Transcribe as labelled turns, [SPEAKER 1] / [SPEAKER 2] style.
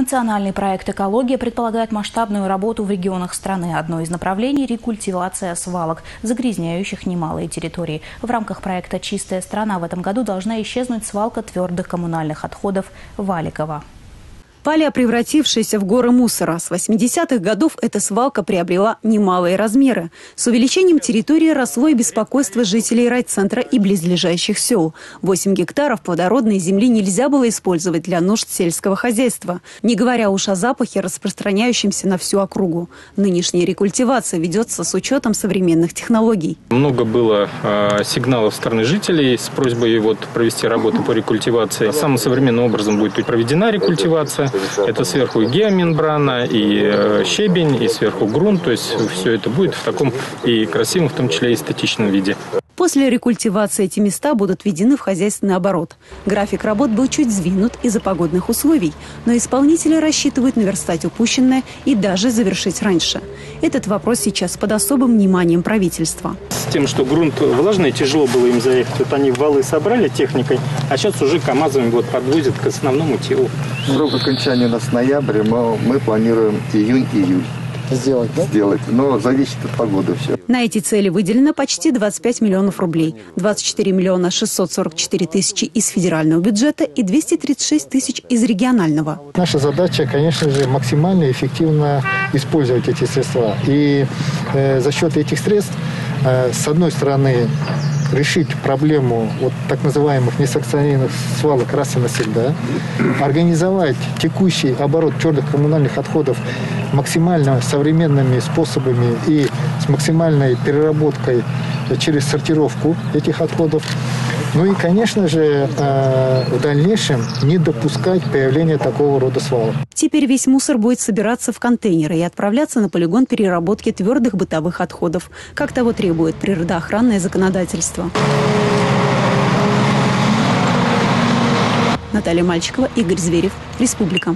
[SPEAKER 1] Национальный проект «Экология» предполагает масштабную работу в регионах страны. Одно из направлений – рекультивация свалок, загрязняющих немалые территории. В рамках проекта «Чистая страна» в этом году должна исчезнуть свалка твердых коммунальных отходов Валикова.
[SPEAKER 2] Палия, превратившаяся в горы мусора. С 80-х годов эта свалка приобрела немалые размеры. С увеличением территории росло и беспокойство жителей райцентра и близлежащих сел. 8 гектаров плодородной земли нельзя было использовать для нужд сельского хозяйства, не говоря уж о запахе, распространяющемся на всю округу. Нынешняя рекультивация ведется с учетом современных технологий.
[SPEAKER 3] Много было э, сигналов стороны жителей с просьбой вот, провести работу по рекультивации. Самым современным образом будет проведена рекультивация. Это сверху геомембрана, и э, щебень, и сверху грунт. То есть все это будет в таком и красивом, в том числе эстетичном виде.
[SPEAKER 2] После рекультивации эти места будут введены в хозяйственный оборот. График работ был чуть сдвинут из-за погодных условий, но исполнители рассчитывают наверстать упущенное и даже завершить раньше. Этот вопрос сейчас под особым вниманием правительства.
[SPEAKER 3] С тем, что грунт влажный, тяжело было им заехать. Вот они валы собрали техникой, а сейчас уже КАМАЗами вот подвозят к основному телу.
[SPEAKER 4] Срок окончания у нас ноябрь, но мы планируем июнь-июль
[SPEAKER 5] сделать, да?
[SPEAKER 4] Сделать, но зависит от погоды все.
[SPEAKER 2] На эти цели выделено почти 25 миллионов рублей. 24 миллиона 644 тысячи из федерального бюджета и 236 тысяч из регионального.
[SPEAKER 5] Наша задача, конечно же, максимально эффективно использовать эти средства. И э, за счет этих средств, э, с одной стороны, решить проблему вот так называемых несанкционированных свалок раз и навсегда, организовать текущий оборот твердых коммунальных отходов максимально современными способами и с максимальной переработкой через сортировку этих отходов. Ну и, конечно же, э, в дальнейшем не допускать появления такого рода свалок.
[SPEAKER 2] Теперь весь мусор будет собираться в контейнеры и отправляться на полигон переработки твердых бытовых отходов, как того требует природоохранное законодательство. Наталья Мальчикова, Игорь Зверев, Республика.